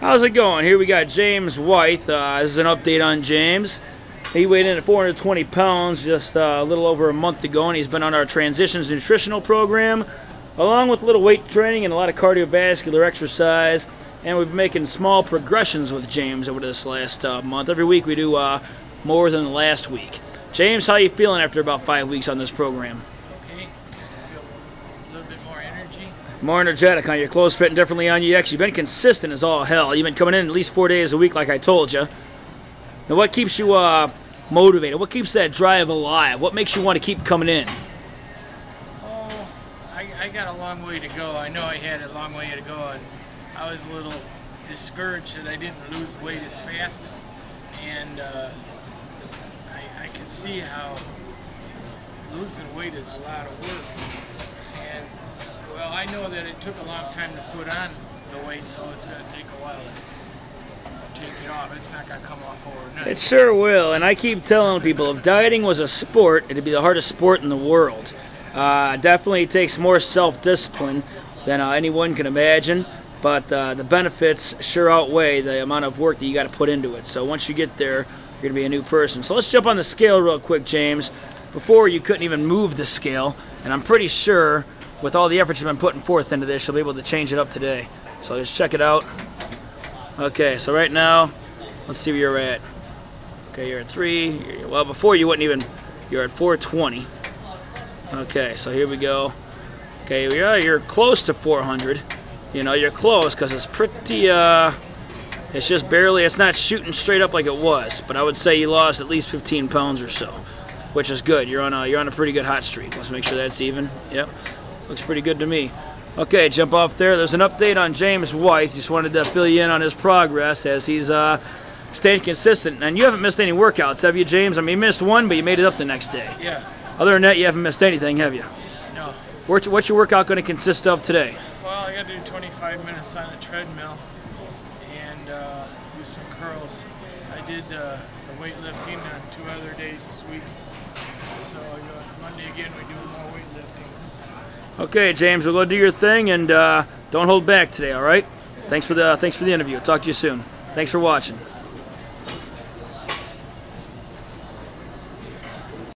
How's it going? Here we got James Withe. Uh, this is an update on James. He weighed in at 420 pounds just uh, a little over a month ago, and he's been on our Transitions Nutritional Program, along with a little weight training and a lot of cardiovascular exercise. And we've been making small progressions with James over this last uh, month. Every week we do uh, more than last week. James, how you feeling after about five weeks on this program? More energy. More energetic, huh? Your clothes fitting differently on you. Actually, you've been consistent as all hell. You've been coming in at least four days a week, like I told you. Now, what keeps you uh, motivated? What keeps that drive alive? What makes you want to keep coming in? Oh, I, I got a long way to go. I know I had a long way to go, and I was a little discouraged that I didn't lose weight as fast. And uh, I, I can see how losing weight is a lot of work. I know that it took a long time to put on the weight, so it's going to take a while to take it off. It's not going to come off overnight. It sure will. And I keep telling people if dieting was a sport, it'd be the hardest sport in the world. Uh, definitely takes more self discipline than uh, anyone can imagine. But uh, the benefits sure outweigh the amount of work that you got to put into it. So once you get there, you're going to be a new person. So let's jump on the scale real quick, James. Before, you couldn't even move the scale. And I'm pretty sure with all the effort you've been putting forth into this, you'll be able to change it up today. So let's check it out. Okay, so right now, let's see where you're at. Okay, you're at three. Well, before you wouldn't even, you're at 420. Okay, so here we go. Okay, yeah, you're close to 400. You know, you're close because it's pretty, uh, it's just barely, it's not shooting straight up like it was. But I would say you lost at least 15 pounds or so, which is good. You're on a, you're on a pretty good hot streak. Let's make sure that's even. Yep, looks pretty good to me. Okay, jump off there. There's an update on James Withe. Just wanted to fill you in on his progress as he's uh, staying consistent. And you haven't missed any workouts, have you, James? I mean, you missed one, but you made it up the next day. Yeah. Other than that, you haven't missed anything, have you? No. What's what's your workout going to consist of today? Well, I got to do 25 minutes on the treadmill and uh, do some curls. I did uh, the weightlifting on two other days this week. So uh, Monday again, we do more weightlifting. Okay, James, we'll go do your thing and uh, don't hold back today. All right? Thanks for the thanks for the interview. Talk to you soon. Thanks for watching.